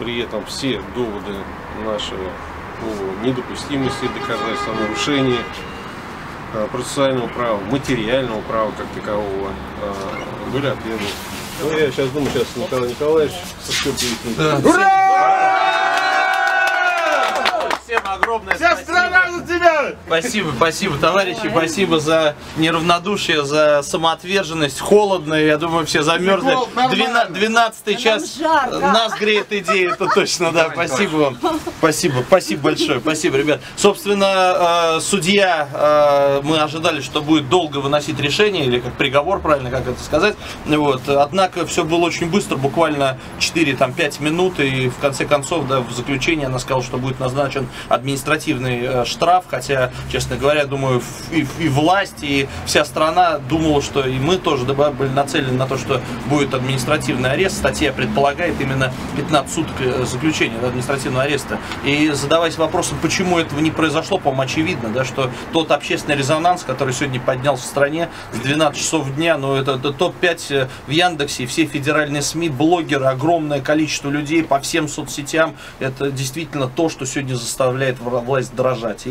при этом все доводы наши по недопустимости доказательства нарушения э, процессуального права, материального права как такового э, были отвергнуты. Ну, я сейчас думаю, сейчас Николай Николаевич со скрипом Всем огромное Вся спасибо. страна за тебя! Спасибо, спасибо, товарищи, спасибо за неравнодушие, за самоотверженность. Холодно, я думаю, все замерзли. Холод, нормально. 12 час жарко. нас греет идея, это точно, да. Спасибо вам. Спасибо, спасибо большое, спасибо, ребят. Собственно, э, судья, э, мы ожидали, что будет долго выносить решение, или как приговор, правильно, как это сказать. Вот. Однако все было очень быстро, буквально 4-5 минут, и в конце концов, да, в заключении она сказала, что будет назначен административный э, штраф, хотя, честно говоря, думаю, и, и власть, и вся страна думала, что и мы тоже были нацелены на то, что будет административный арест. Статья предполагает именно 15 суток э, заключения административного ареста. И задаваясь вопросом, почему этого не произошло, по-моему, очевидно, да, что тот общественный резонанс, который сегодня поднялся в стране с 12 часов дня, ну это, это топ-5 в Яндексе, все федеральные СМИ, блогеры, огромное количество людей по всем соцсетям, это действительно то, что сегодня заставляет власть дрожать.